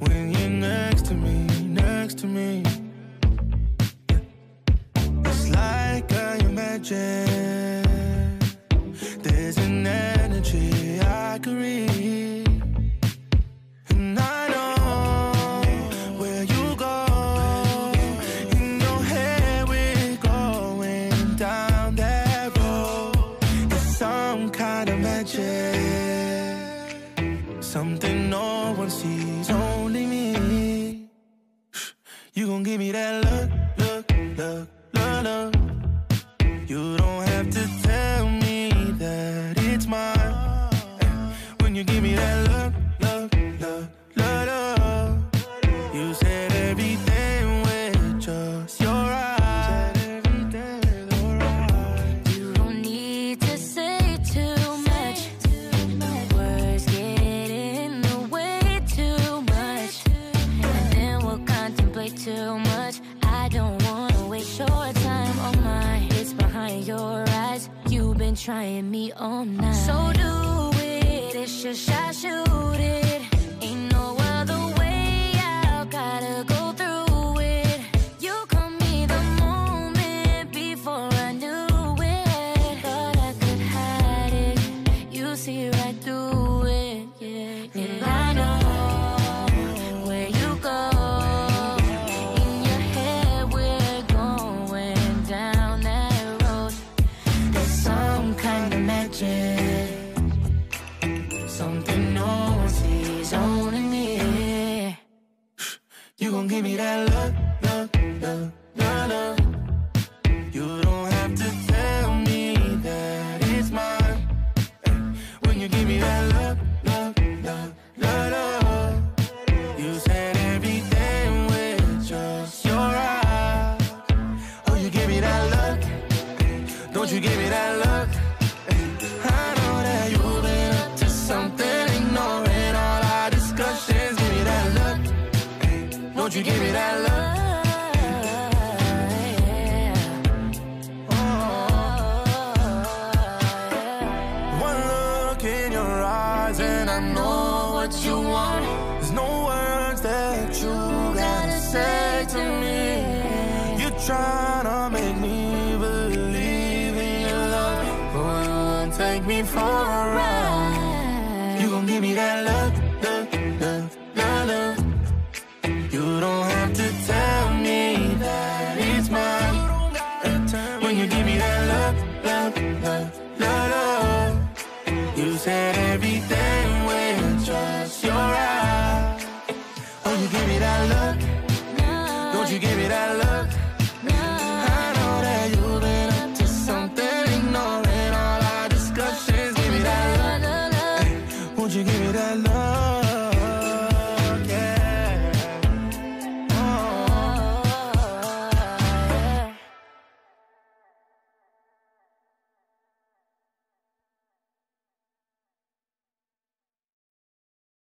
when you're next to me, next to me. It's like I imagine there's an energy I could read. And I know where you go. In your we're going down that road. It's some kind of magic. Something no one sees, only me. You gon' give me that look, look, look, look, look. You don't have to trying me all night. So do it. It's your shot, shoot it. Ain't no other way out. Gotta go through it. You caught me the moment before I knew it. Thought I could hide it. You see right through it, yeah. And I know gon' give me that look, look, look, look, look. You don't have to tell me that it's mine. When you give me that look, look, look, look, look. You said everything with just your eyes. Oh, you give me that look. Don't you give me that look. You give me that look? One look in your eyes and I know what you want. There's no words that you gotta say to me. You're trying to make me believe in your love, you take me for a ride. Said everything with just your eyes. Oh, you give me that look.